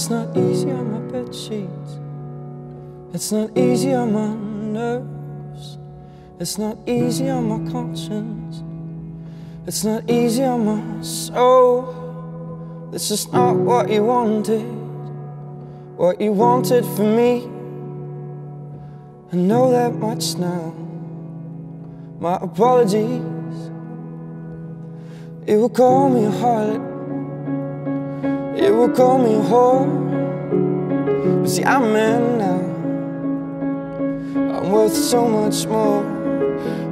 It's not easy on my bed sheets. It's not easy on my nerves. It's not easy on my conscience. It's not easy on my soul. This is not what you wanted. What you wanted for me. I know that much now. My apologies. You will call me a harlot Will call me whore. But see, I'm man now. I'm worth so much more.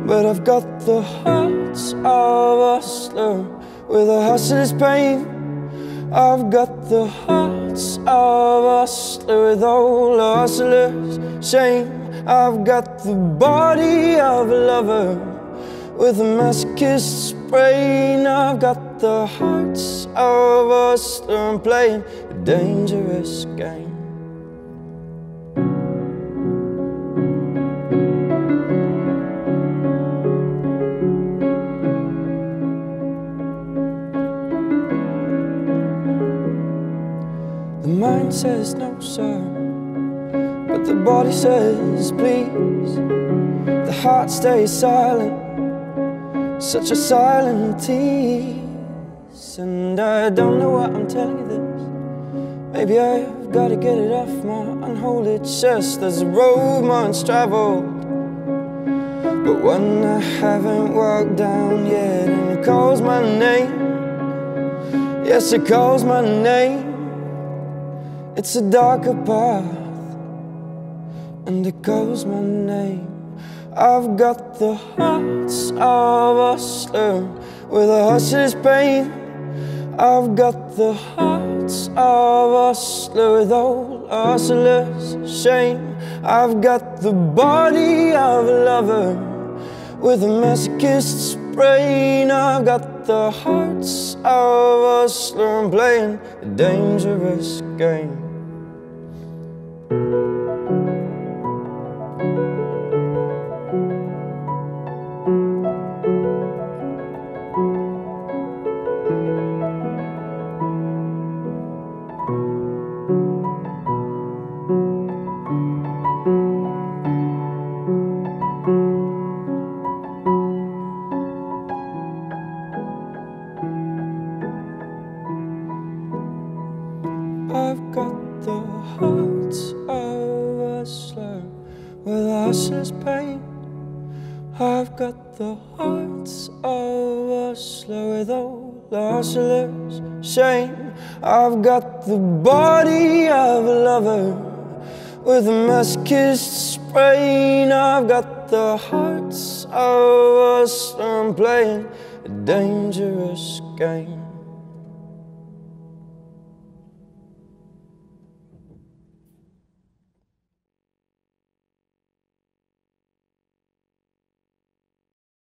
But I've got the hearts of a hustler with a hustler's pain. I've got the hearts of a hustler with all a hustler's shame. I've got the body of a lover with a masochist's brain. I've got the hearts of a. I'm playing a dangerous game. The mind says no, sir, but the body says please. The heart stays silent, such a silent tease. And I don't know why I'm telling you this. Maybe I've gotta get it off my unholy chest. There's a road once traveled, but one I haven't walked down yet. And it calls my name. Yes, it calls my name. It's a darker path, and it calls my name. I've got the hearts of a hustler with a hustler's pain. I've got the hearts of a hustler with a hustler's shame. I've got the body of a lover with a masochist's brain. I've got the hearts of a hustler. Playing a dangerous game. I've got the hearts of a hustler with a hustler's pain. I've got the hearts of a with all the shame. I've got the body of a lover with a masochist's brain. I've got the hearts of a. I'm playing a dangerous game.